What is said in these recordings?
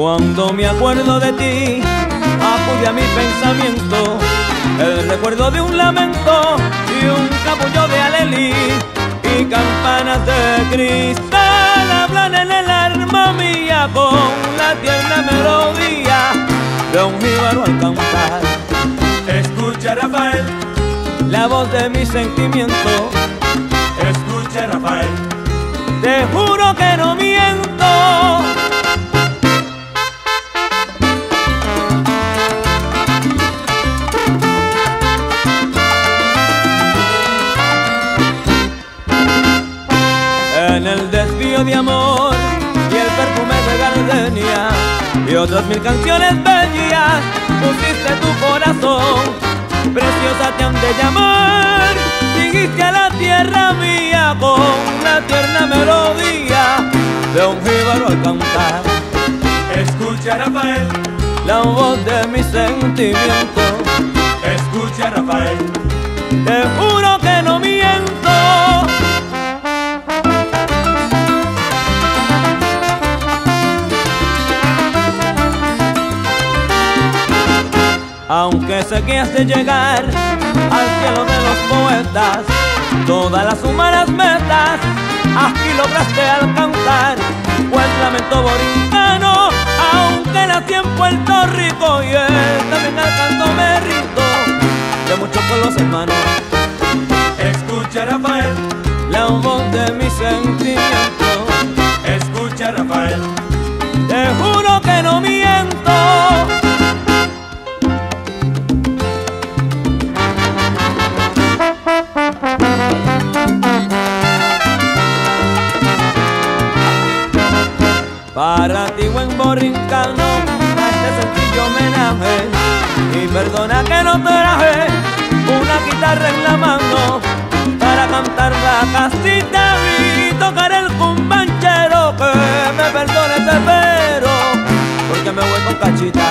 Cuando me acuerdo de ti, acude a mi pensamiento el recuerdo de un lamento y un capullo de alelí y campanas de cristal hablan en el alma mía con la tierna melodía de un jíbaro al cantar. Escucha Rafael, la voz de mi sentimiento. De y otras mil canciones bellas pusiste tu corazón. Preciosa te han de llamar, dijiste a la tierra mía con la tierna melodía de un jíbaro al cantar. Escucha Rafael, la voz de mi sentimiento. Escucha Rafael, te Aunque sé que has de llegar al cielo de los poetas, todas las humanas metas aquí lograste alcanzar. Pues lamento borincano, aunque nací en Puerto Rico y él también alcanzó mérito de muchos con los hermanos. Escucha Rafael, la voz de mi sentimiento. Escucha Rafael, te Para ti buen borrincano, a este sencillo homenaje. Y perdona que no traje una guitarra en la mano. Para cantar la casita y tocar el cumbanchero. Que me perdone ese pero, porque me voy con cachita.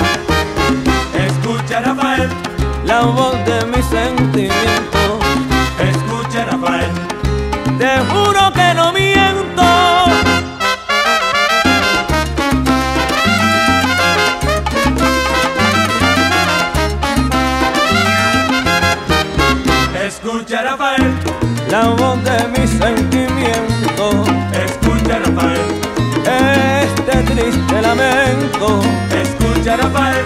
Escucha Rafael, la voz de mi sentimiento. Escucha Rafael, te Escucha Rafael, la voz de mi sentimiento. Escucha Rafael, este triste lamento. Escucha Rafael,